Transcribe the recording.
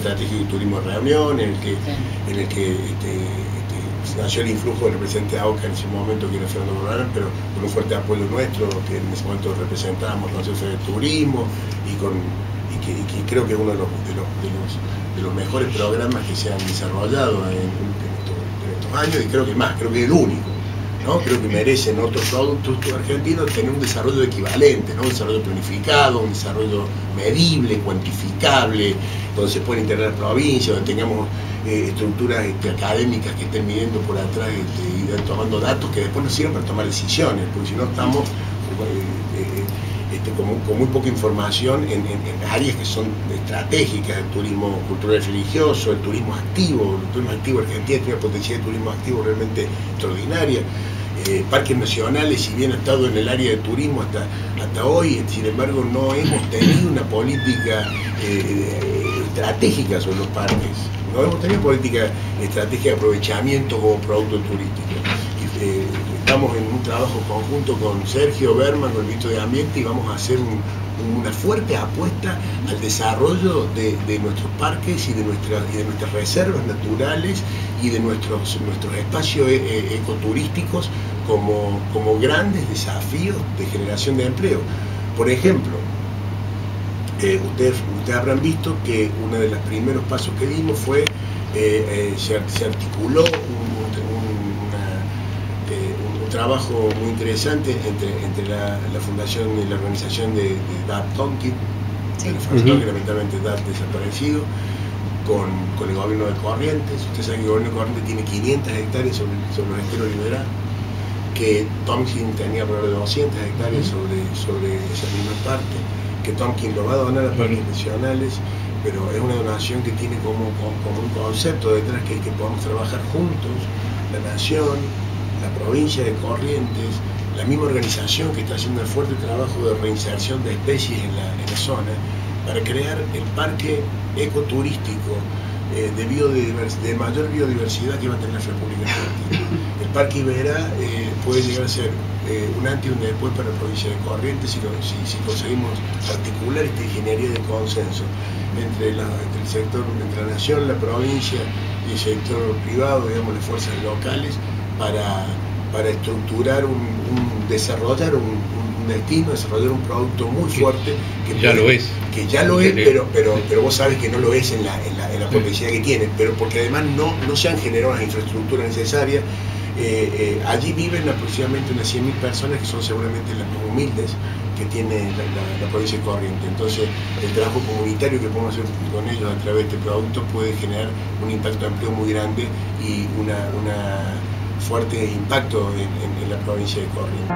estratégico de turismo de reunión, en el que, en el que este, este, nació el influjo del representante de AUCA en ese momento, que era Fernando Morales, pero con un fuerte apoyo nuestro, que en ese momento representábamos la Asociación de Turismo y con que, creo que es uno de los, de los, mejores programas que se han desarrollado en, estos, años y creo que más, creo que es el único. ¿No? Creo que merecen otros productos argentinos tener un desarrollo equivalente, ¿no? un desarrollo planificado, un desarrollo medible, cuantificable, donde se pueden integrar provincias, donde tengamos eh, estructuras este, académicas que estén midiendo por atrás este, y tomando datos que después nos sirvan para tomar decisiones, porque si no estamos eh, eh, este, con, muy poca información en, áreas que son estratégicas, el turismo cultural religioso, el turismo activo, el turismo activo Argentina tiene una potencial de turismo activo realmente extraordinaria. Eh, parques nacionales, si bien ha estado en el área de turismo hasta, hasta hoy, sin embargo no hemos tenido una política eh, estratégica sobre los parques, no hemos tenido política estratégica de aprovechamiento como producto turístico. Eh, estamos en un trabajo conjunto con Sergio Berman, con el ministro de Ambiente, y vamos a hacer una fuerte apuesta al desarrollo de, nuestros parques y de, nuestras, de nuestras reservas naturales y de nuestros, nuestros espacios eh, eh, ecoturísticos como, como grandes desafíos de generación de empleo. Por ejemplo, ustedes, ustedes habrán visto que uno de los primeros pasos que dimos fue, se, se, articuló un trabajo muy interesante entre, la, fundación y la organización de, de DAP Tonkin, que lamentablemente DAP desaparecido, con, el gobierno de Corrientes. Ustedes saben que el gobierno de Corrientes tiene 500 hectáreas sobre, los esteros liberales, que Tonkin tenía alrededor de 200 hectáreas sobre, sobre esa misma parte, que Tonkin lo va a donar a parques nacionales, pero es una donación que tiene como, como, un concepto detrás que, que podamos trabajar juntos, la nación, la provincia de Corrientes, la misma organización que está haciendo el fuerte trabajo de reinserción de especies en la, zona, para crear el parque ecoturístico eh, de, mayor biodiversidad que va a tener la República Argentina. El Parque Iberá eh, puede llegar a ser eh, un antes y un después para la provincia de Corrientes si, conseguimos articular esta ingeniería de consenso entre, entre el sector, entre la nación, la provincia y el sector privado, digamos, las fuerzas locales, para, para estructurar un, desarrollar un, destino, desarrollar un producto muy fuerte que ya lo es. Que ya lo es, pero, pero, pero vos sabes que no lo es en la, en la, potencialidad que tiene, pero porque además no, no se han generado las infraestructuras necesarias. Eh, eh, allí viven aproximadamente unas 100.000 personas que son seguramente las más humildes que tiene la, provincia de Corrientes. Entonces, el trabajo comunitario que podemos hacer con ellos a través de este producto puede generar un impacto de empleo muy grande y una, una fuerte impacto en, la provincia de Corrientes.